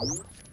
you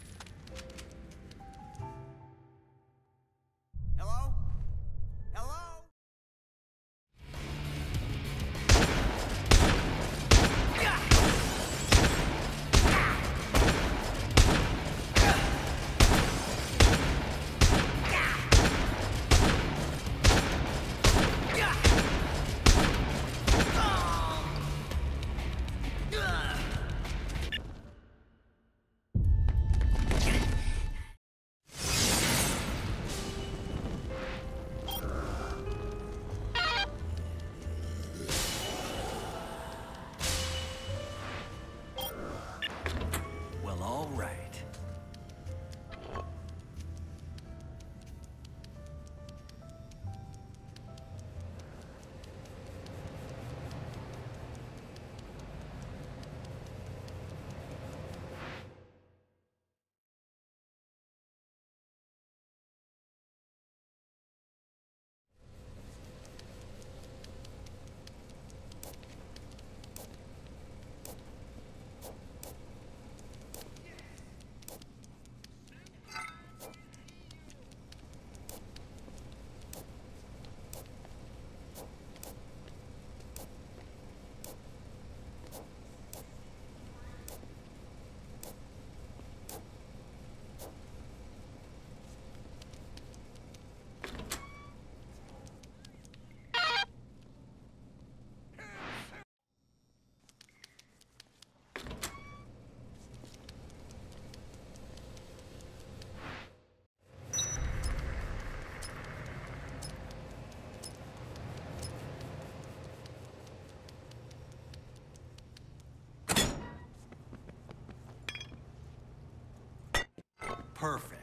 Perfect.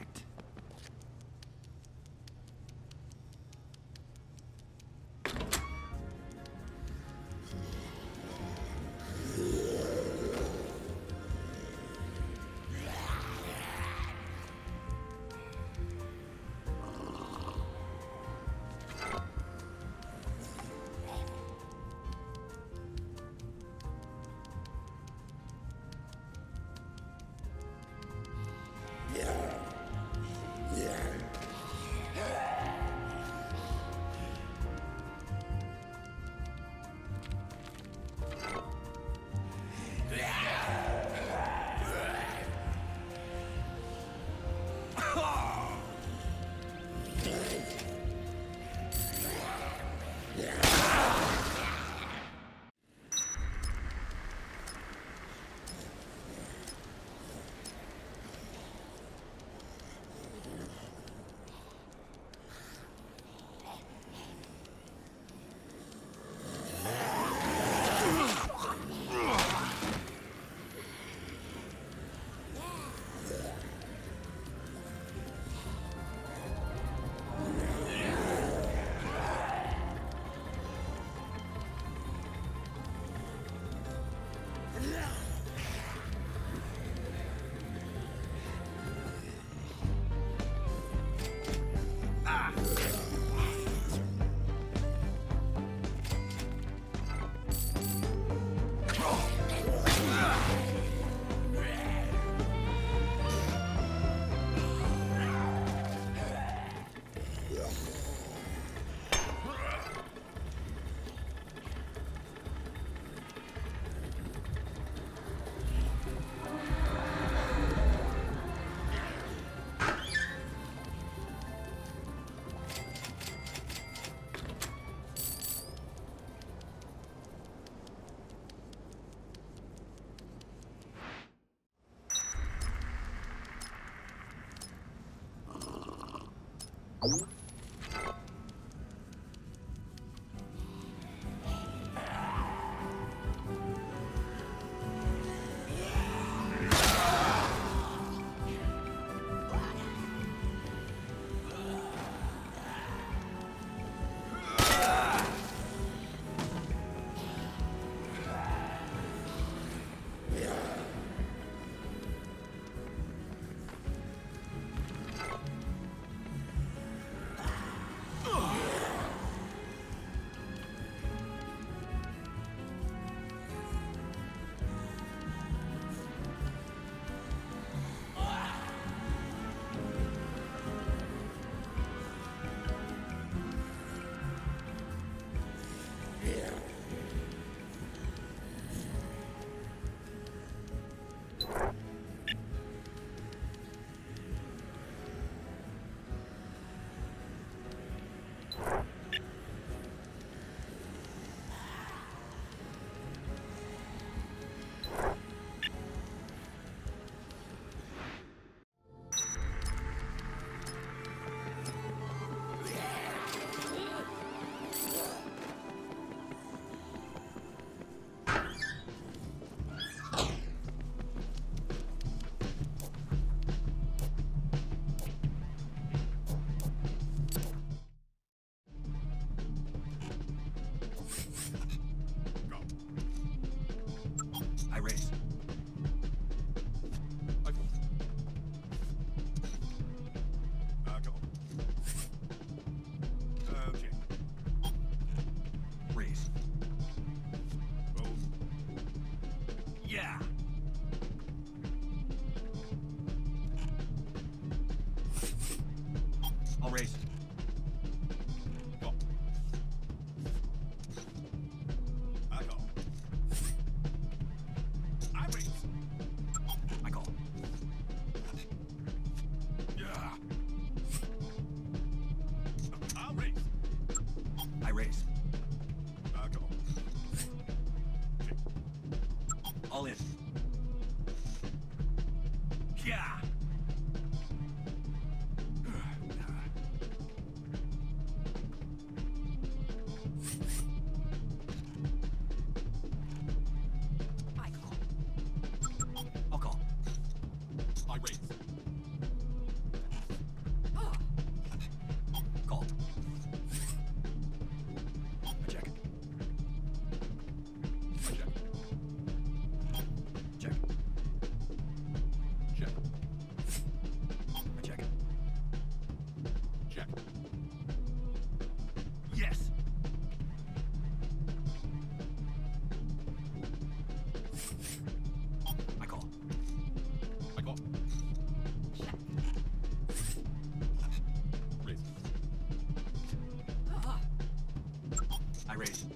Yeah. I raised.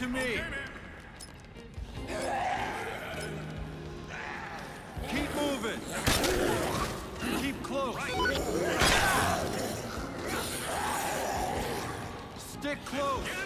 to me. Keep moving. Keep close. Stick close.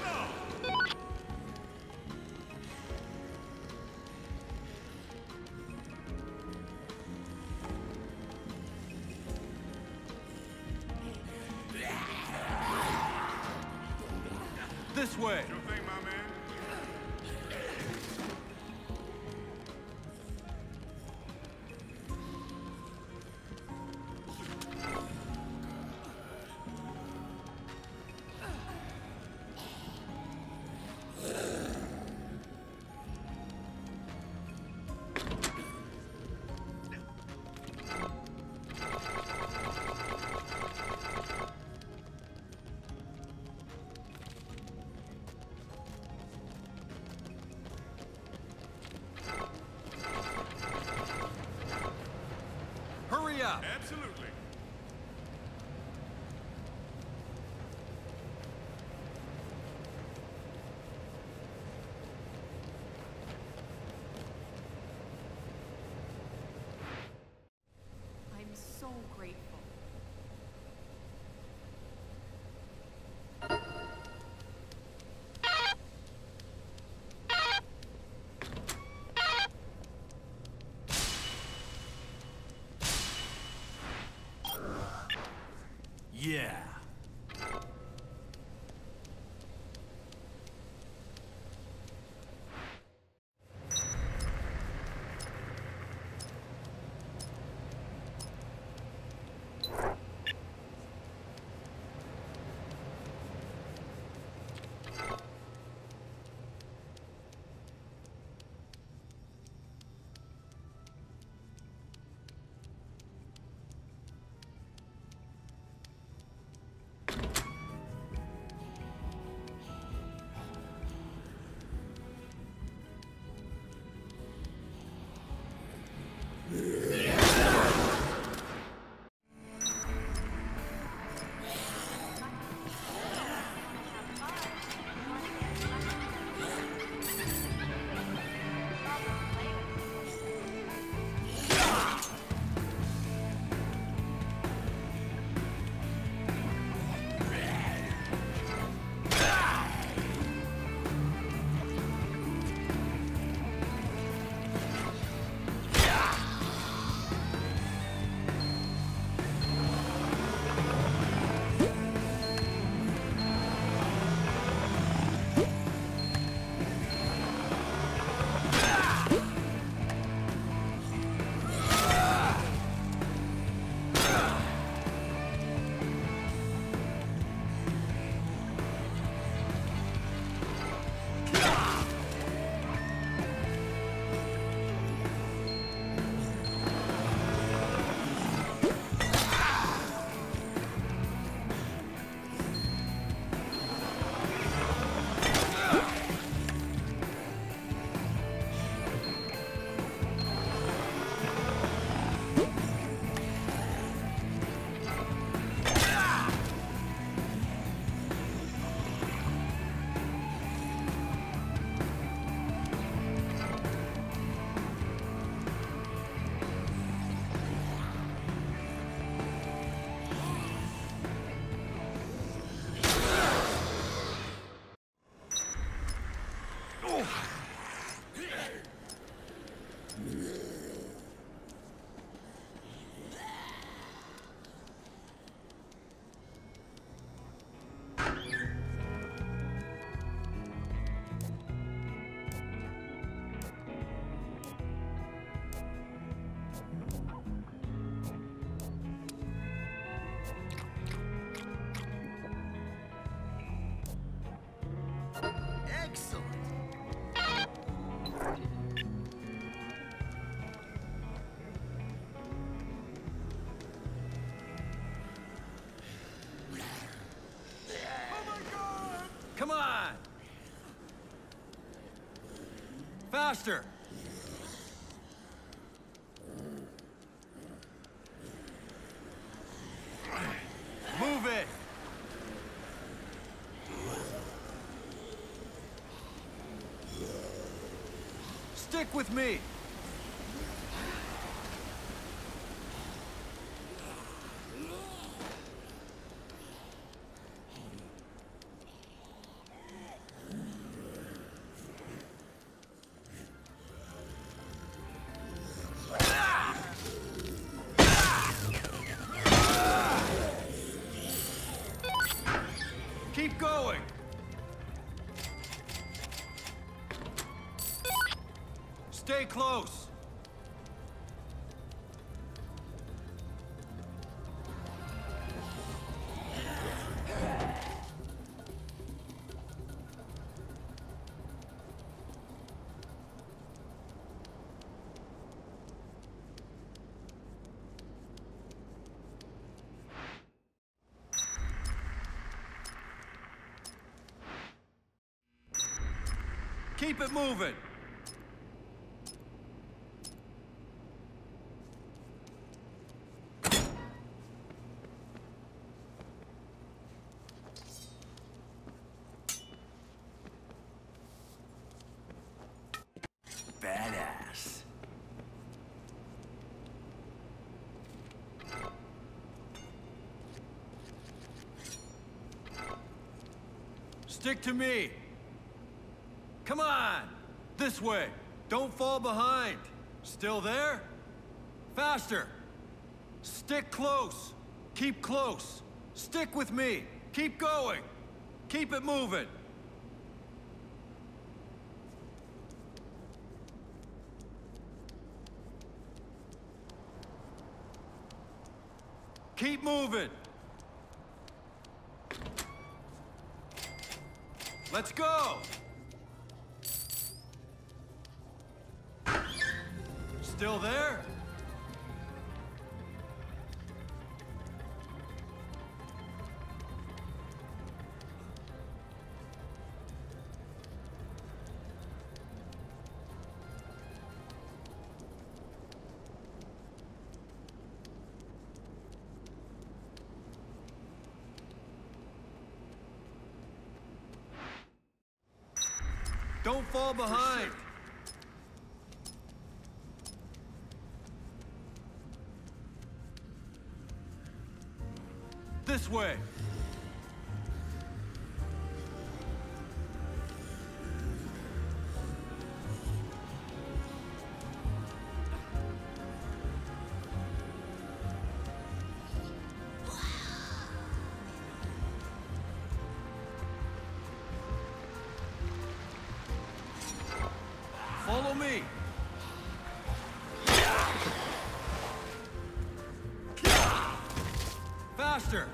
job. Absolutely. Yeah. Faster! Move it! Stick with me! Keep going! Stay close! Keep it moving! Badass. Stick to me. Come on! This way! Don't fall behind! Still there? Faster! Stick close! Keep close! Stick with me! Keep going! Keep it moving! Keep moving! Let's go! Still there? Don't fall behind! This way! Follow me! Faster!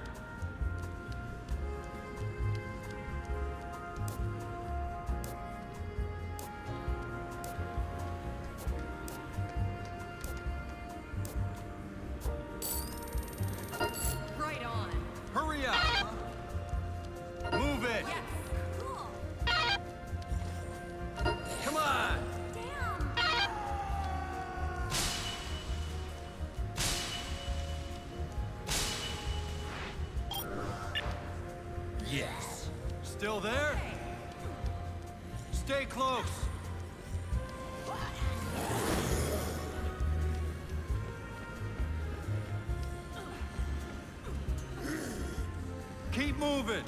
Still there? Stay close! Keep moving!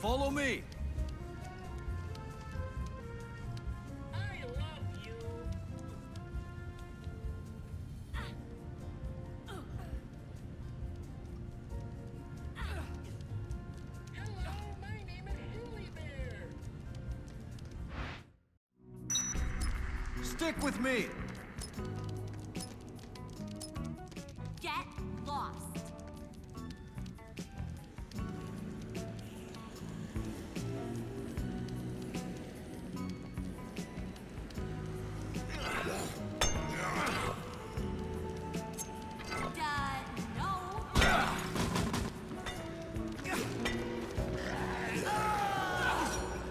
Follow me!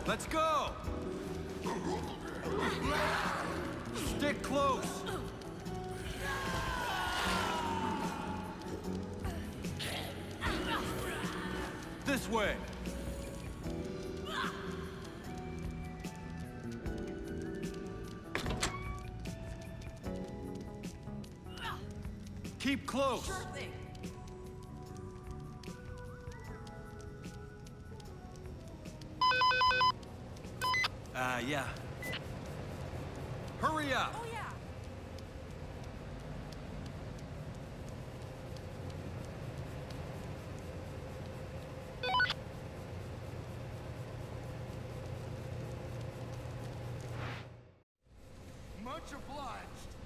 Let's go! Stick close! This way! Keep close! Sure Much obliged!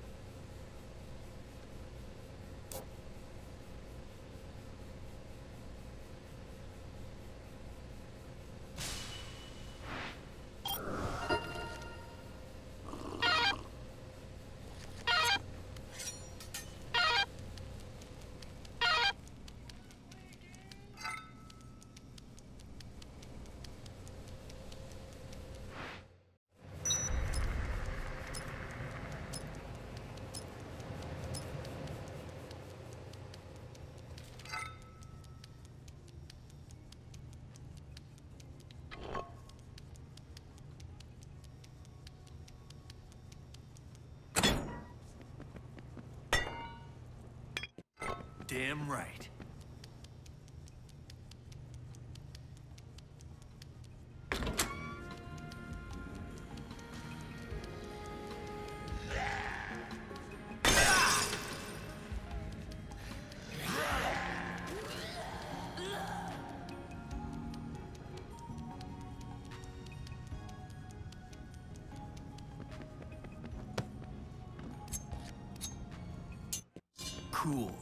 Damn right. Cool.